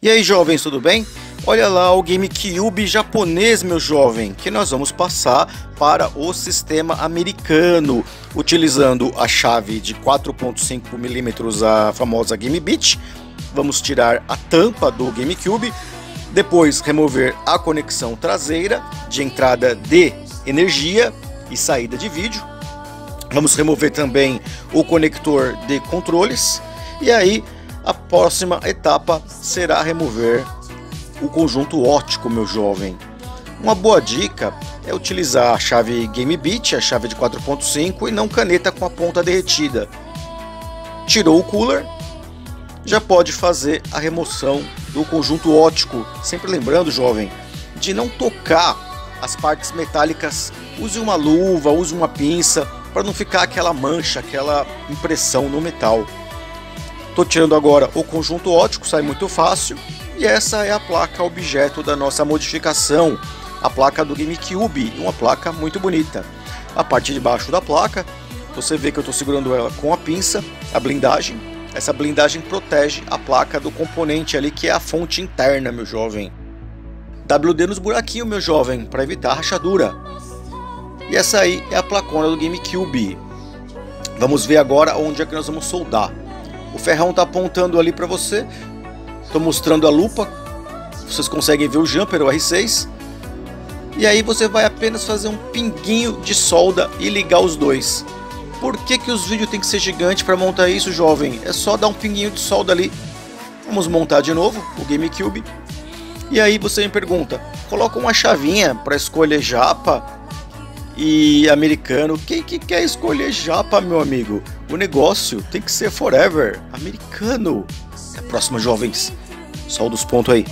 E aí jovens, tudo bem? Olha lá o GameCube japonês, meu jovem, que nós vamos passar para o sistema americano, utilizando a chave de 4.5mm, a famosa Game Beat. Vamos tirar a tampa do GameCube, depois remover a conexão traseira de entrada de energia e saída de vídeo. Vamos remover também o conector de controles e aí a próxima etapa será remover o conjunto óptico, meu jovem. Uma boa dica é utilizar a chave Game Beat, a chave de 4.5 e não caneta com a ponta derretida. Tirou o cooler, já pode fazer a remoção do conjunto óptico. Sempre lembrando, jovem, de não tocar as partes metálicas. Use uma luva, use uma pinça para não ficar aquela mancha, aquela impressão no metal. Estou tirando agora o conjunto óptico, sai muito fácil. E essa é a placa objeto da nossa modificação, a placa do GameCube, uma placa muito bonita. A parte de baixo da placa, você vê que eu estou segurando ela com a pinça, a blindagem. Essa blindagem protege a placa do componente ali que é a fonte interna, meu jovem. WD nos buraquinhos, meu jovem, para evitar rachadura. E essa aí é a placona do GameCube. Vamos ver agora onde é que nós vamos soldar. O ferrão está apontando ali para você. Estou mostrando a lupa. Vocês conseguem ver o jumper, o R6. E aí você vai apenas fazer um pinguinho de solda e ligar os dois. Por que, que os vídeos tem que ser gigante para montar isso, jovem? É só dar um pinguinho de solda ali. Vamos montar de novo o GameCube. E aí você me pergunta, coloca uma chavinha para escolher japa e americano. Quem que quer escolher japa, meu amigo? O negócio tem que ser forever americano. Até a próxima, jovens. Solda os pontos aí.